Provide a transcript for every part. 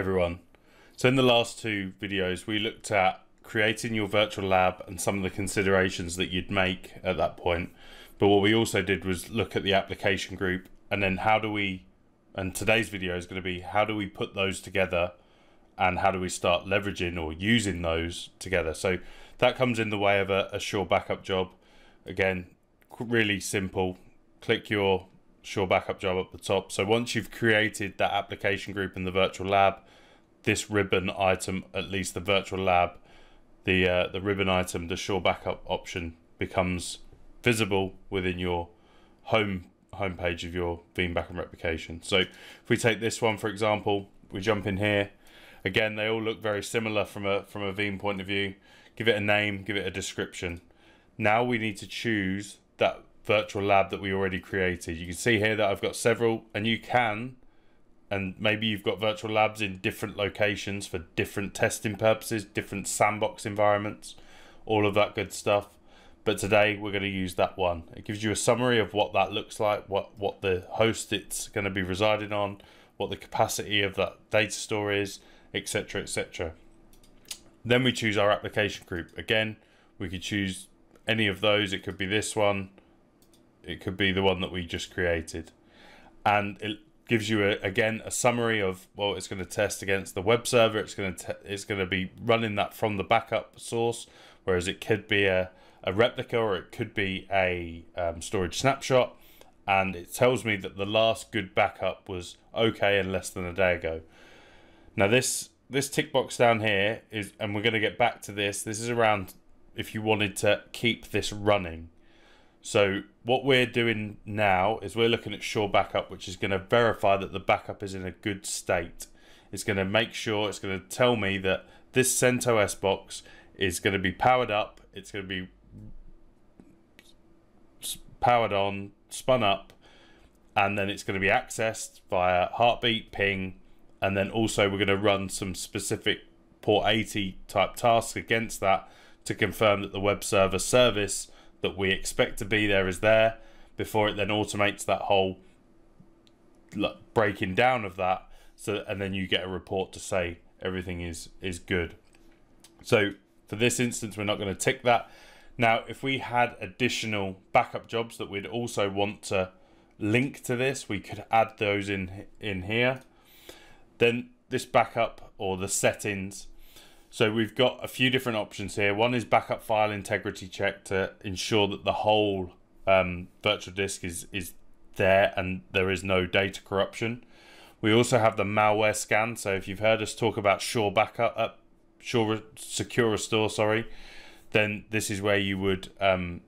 everyone. So in the last two videos, we looked at creating your virtual lab and some of the considerations that you'd make at that point. But what we also did was look at the application group and then how do we, and today's video is going to be how do we put those together and how do we start leveraging or using those together. So that comes in the way of a, a SureBackup job. Again, really simple. Click your SureBackup job up the top. So once you've created that application group in the virtual lab, this ribbon item, at least the virtual lab, the uh, the ribbon item, the SureBackup option becomes visible within your home homepage of your Veeam backup replication. So if we take this one for example, we jump in here. Again, they all look very similar from a from a Veeam point of view. Give it a name, give it a description. Now we need to choose that virtual lab that we already created. You can see here that I've got several, and you can and maybe you've got virtual labs in different locations for different testing purposes, different sandbox environments, all of that good stuff. But today we're going to use that one. It gives you a summary of what that looks like, what, what the host it's going to be residing on, what the capacity of that data store is, etc. etc. Then we choose our application group. Again, we could choose any of those. It could be this one. It could be the one that we just created. And it gives you a, again a summary of well it's going to test against the web server. It's going to it's going to be running that from the backup source whereas it could be a, a replica or it could be a um, storage snapshot. And it tells me that the last good backup was okay and less than a day ago. Now this this tick box down here is and we're going to get back to this. This is around if you wanted to keep this running. So what we're doing now is we're looking at SureBackup, which is going to verify that the backup is in a good state. It's going to make sure, it's going to tell me that this CentOS box is going to be powered up, it's going to be powered on, spun up, and then it's going to be accessed via heartbeat, ping, and then also we're going to run some specific port 80 type tasks against that to confirm that the web server service that we expect to be there is there before it then automates that whole breaking down of that. So and then you get a report to say everything is is good. So for this instance we're not going to tick that. Now if we had additional backup jobs that we'd also want to link to this we could add those in in here. Then this backup or the settings so we've got a few different options here. One is backup file integrity check to ensure that the whole um, virtual disk is, is there and there is no data corruption. We also have the malware scan. So if you've heard us talk about SureBackup, uh, Sure Secure Restore, sorry, then this is where you would um,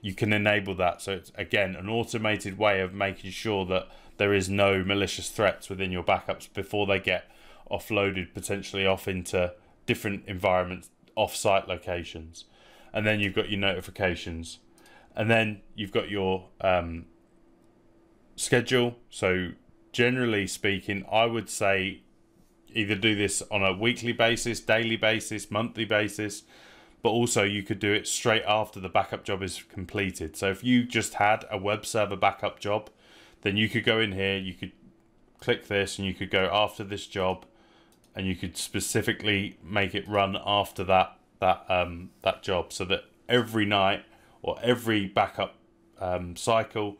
you can enable that. So it's again an automated way of making sure that there is no malicious threats within your backups before they get offloaded potentially off into different environments, off-site locations, and then you've got your notifications, and then you've got your um, schedule. So generally speaking, I would say either do this on a weekly basis, daily basis, monthly basis, but also you could do it straight after the backup job is completed. So if you just had a web server backup job, then you could go in here, you could click this and you could go after this job and you could specifically make it run after that that um, that job, so that every night or every backup um, cycle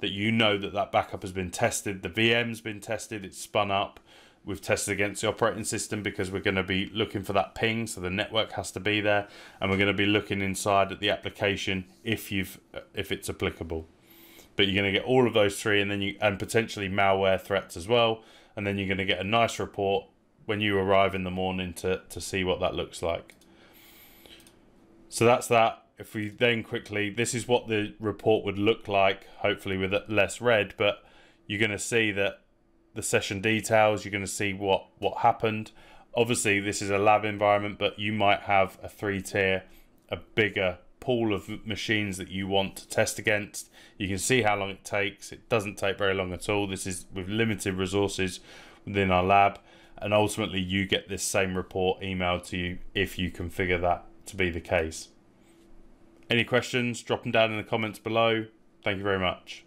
that you know that that backup has been tested, the VM's been tested, it's spun up. We've tested against the operating system because we're going to be looking for that ping, so the network has to be there, and we're going to be looking inside at the application if you've if it's applicable. But you're going to get all of those three, and then you and potentially malware threats as well, and then you're going to get a nice report when you arrive in the morning to, to see what that looks like. So that's that. If we then quickly, this is what the report would look like, hopefully with less red, but you're going to see that the session details, you're going to see what, what happened. Obviously, this is a lab environment, but you might have a three tier, a bigger pool of machines that you want to test against. You can see how long it takes. It doesn't take very long at all. This is with limited resources within our lab and ultimately you get this same report emailed to you if you configure that to be the case. Any questions, drop them down in the comments below. Thank you very much.